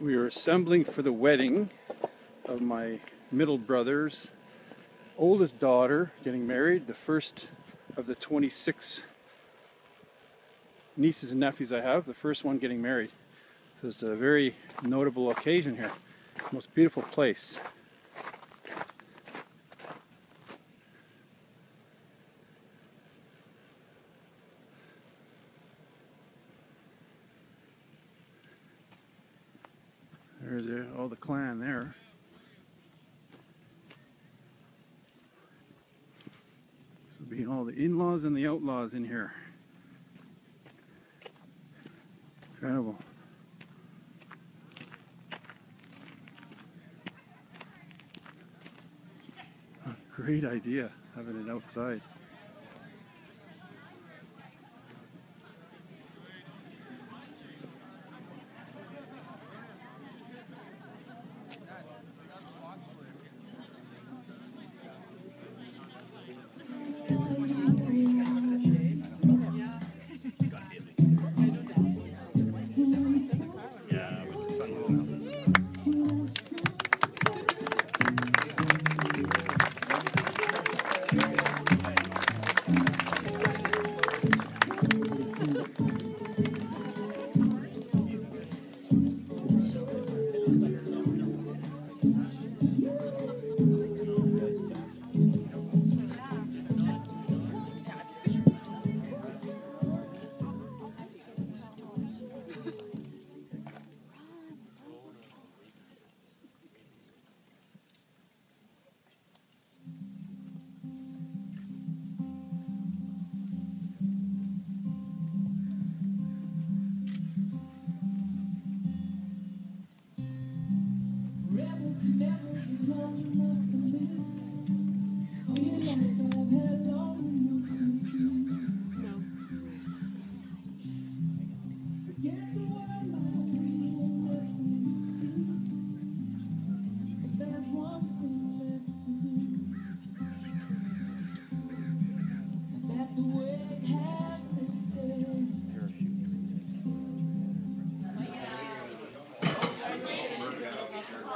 We are assembling for the wedding of my middle brother's oldest daughter getting married, the first of the 26 nieces and nephews I have, the first one getting married. So it's a very notable occasion here. Most beautiful place. There's all the clan there. So be all the in-laws and the outlaws in here. Incredible. Great idea having it outside. Never you loved you more than. Feel like